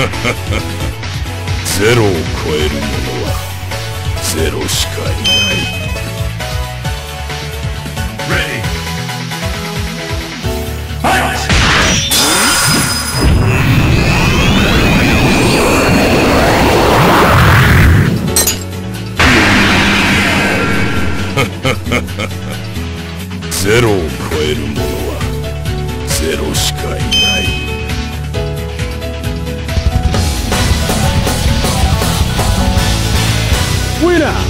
ゼロを超えるものはゼロしかいない。ゼロを超えるものはゼロしかいない Winner!